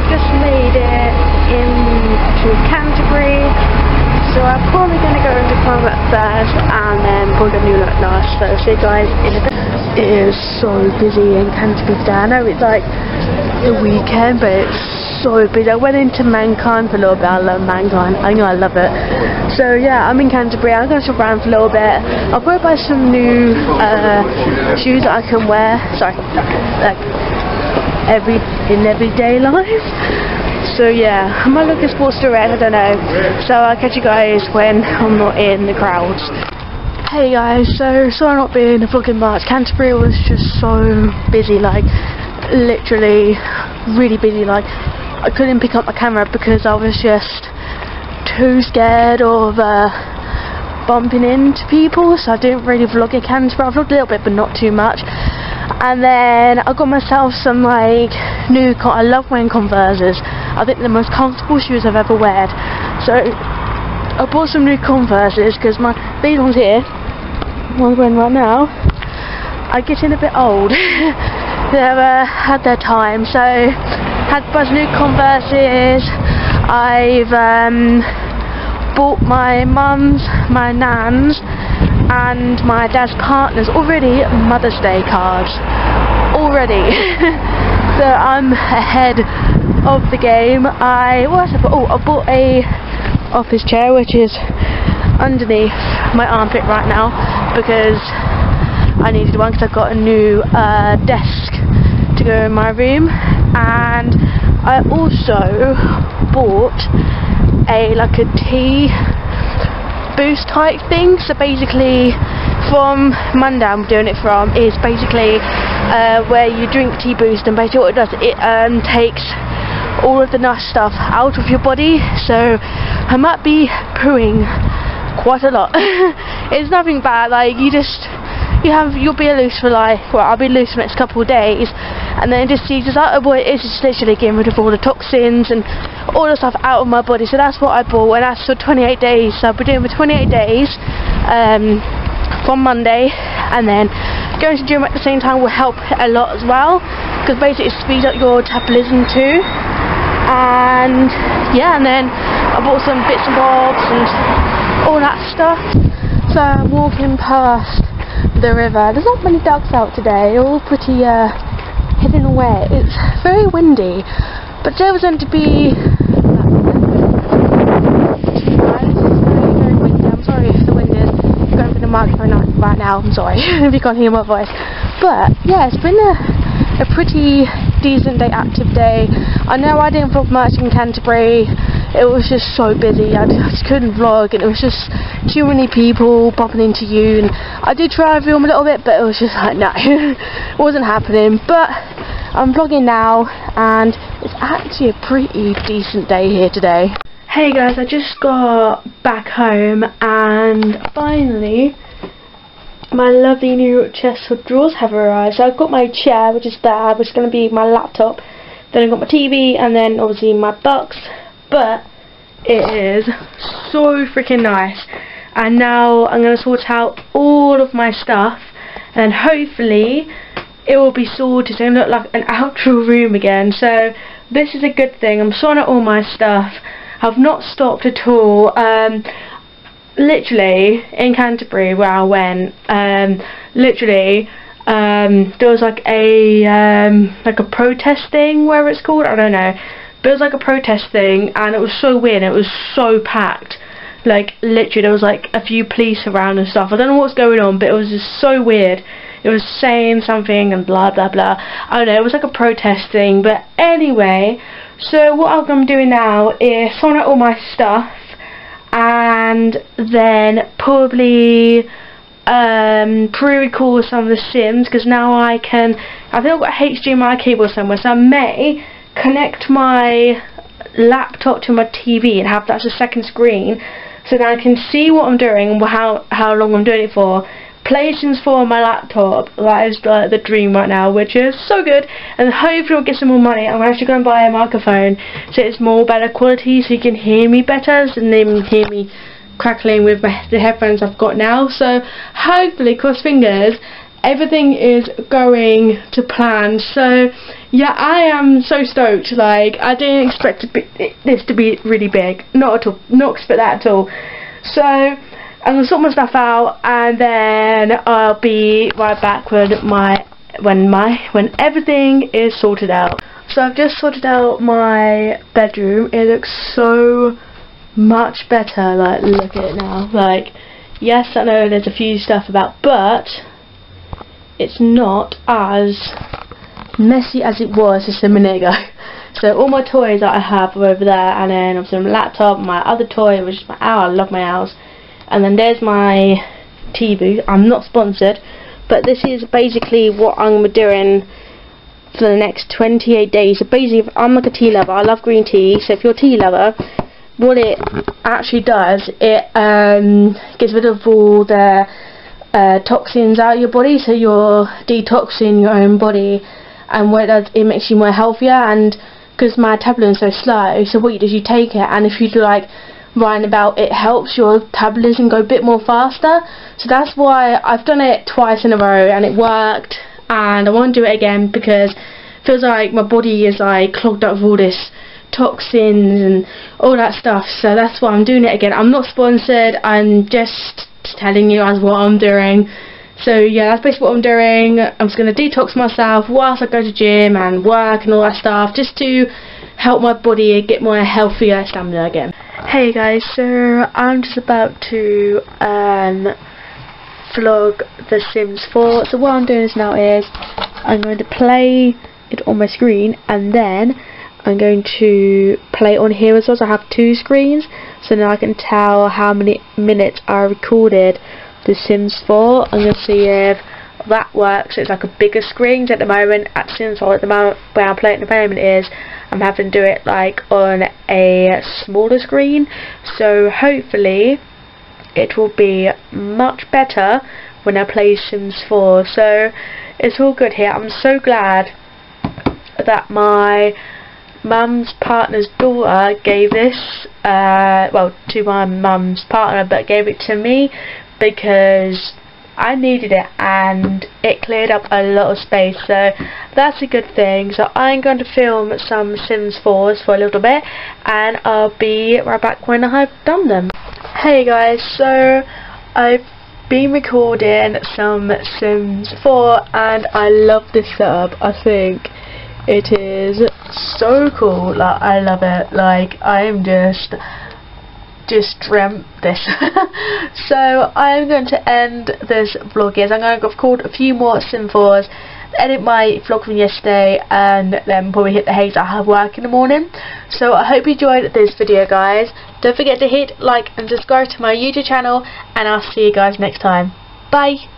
I've just made it into Canterbury. So I'm probably going to go into Climate first and then probably New Look last. So see you guys in a bit. It is so busy in Canterbury today. I know it's like the weekend, but it's so busy. I went into Mankind for a little bit. I love Mankind. I know I love it. So yeah, I'm in Canterbury. I'm going to shop around for a little bit. I'll probably buy some new uh, shoes that I can wear. Sorry, like every in everyday life. So yeah, I might look at Sports Direct, I don't know. So I'll catch you guys when I'm not in the crowds. Hey guys, so sorry not being a vlogging much. Canterbury was just so busy, like literally really busy. Like I couldn't pick up my camera because I was just too scared of uh, bumping into people, so I didn't really vlog in Canterbury. I vlogged a little bit, but not too much. And then I got myself some like new. I love wearing Converses. I think the most comfortable shoes I've ever worn. So I bought some new Converses because my these ones here, ones wearing right now, are getting a bit old. They've uh, had their time, so had a new Converses. I've um, bought my mum's, my nan's, and my dad's partner's already Mother's Day cards. Already. so I'm ahead of the game. I what I bought? Oh, I bought a office chair which is underneath my armpit right now because I needed one because I've got a new uh, desk to go in my room and I also bought a like a tea boost type thing. So basically from Monday I'm doing it from is basically uh, where you drink tea boost and basically what it does it um, takes all of the nice stuff out of your body. So I might be pooing quite a lot. It's nothing bad like you just you have you'll be loose for like well I'll be loose for the next couple of days. And then just seizes out of what it is just literally getting rid of all the toxins and all the stuff out of my body. So that's what I bought and that's for 28 days. So I'll be doing for 28 days um, from Monday. And then going to gym at the same time will help a lot as well because basically it speeds up your metabolism too. And yeah and then I bought some bits and bobs and all that stuff. So I'm walking past the river. There's not many ducks out today all pretty uh, hidden away. It's very windy but today was meant to be I'm sorry if the wind is going for microphone right now. I'm sorry if you can't hear my voice. But yeah it's been a, a pretty decent day, active day. I know I didn't vlog much in Canterbury. It was just so busy. I just couldn't vlog, and it was just too many people bumping into you. And I did try and film a little bit, but it was just like no, it wasn't happening. But I'm vlogging now, and it's actually a pretty decent day here today. Hey guys, I just got back home, and finally my lovely new chest of drawers have arrived. So I've got my chair, which is there, which is going to be my laptop. Then I've got my TV, and then obviously my books. But it is so freaking nice. And now I'm going to sort out all of my stuff, and hopefully it will be sorted. To look like an actual room again. So this is a good thing. I'm sorting out all my stuff. I've not stopped at all. Um, literally in Canterbury where I went, um, literally um, there was like a um, like a protest thing, where it's called, I don't know. But it was like a protest thing, and it was so weird. It was so packed. Like literally, there was like a few police around and stuff. I don't know what's going on, but it was just so weird. It was saying something and blah blah blah. I don't know. It was like a protest thing. But anyway, so what I'm doing now is sorting out all my stuff and then probably um, pre-record some of the sims because now I can I think I've got a HDMI cable somewhere so I may connect my laptop to my TV and have that as a second screen so that I can see what I'm doing and how, how long I'm doing it for play Sims 4 on my laptop. That is the, the dream right now, which is so good. And hopefully I'll get some more money. I'm actually going to buy a microphone so it's more better quality so you can hear me better and then hear me crackling with my, the headphones I've got now. So hopefully, cross fingers, everything is going to plan. So yeah, I am so stoked. Like I didn't expect to be, this to be really big. Not at all. Not expect that at all. So I'm gonna sort my stuff out, and then I'll be right back when my when my when everything is sorted out. So I've just sorted out my bedroom. It looks so much better. Like look at it now. Like yes, I know there's a few stuff about, but it's not as messy as it was just a minute ago. So all my toys that I have are over there and then obviously my laptop, my other toy which is my owl, I love my owls. And then there's my TV. I'm not sponsored but this is basically what I'm doing for the next 28 days. So basically I'm like a tea lover, I love green tea, so if you're a tea lover what it actually does, it um, gets rid of all the uh, toxins out of your body, so you're detoxing your own body, and what it does, it makes you more healthier, and because my metabolism is so slow, so what you do is you take it, and if you do like writing about it helps your metabolism go a bit more faster, so that's why I've done it twice in a row, and it worked, and I want to do it again, because it feels like my body is like clogged up with all this toxins and all that stuff. So that's why I'm doing it again. I'm not sponsored I'm just telling you guys what I'm doing. So yeah that's basically what I'm doing. I'm just going to detox myself whilst I go to gym and work and all that stuff just to help my body get more healthier stamina again. Hey guys so I'm just about to um, vlog The Sims 4 so what I'm doing is now is I'm going to play it on my screen and then I'm going to play on here as well. So I have two screens, so now I can tell how many minutes I recorded The Sims 4. I'm going to see if that works. It's like a bigger screen at the moment. At Sims 4 at the moment, where I'm playing at the moment is I'm having to do it like on a smaller screen. So hopefully it will be much better when I play Sims 4. So it's all good here. I'm so glad that my mum's partner's daughter gave this, uh, well, to my mum's partner, but gave it to me because I needed it and it cleared up a lot of space. So that's a good thing. So I'm going to film some Sims 4s for a little bit and I'll be right back when I've done them. Hey guys so I've been recording some Sims 4 and I love this setup I think it is so cool. Like I love it. Like I am just just dreamt this. so I'm going to end this vlog here. I'm going to record a few more Sim 4s, edit my vlog from yesterday, and then probably hit the haze. I have work in the morning. So I hope you enjoyed this video, guys. Don't forget to hit like and subscribe to my YouTube channel, and I'll see you guys next time. Bye.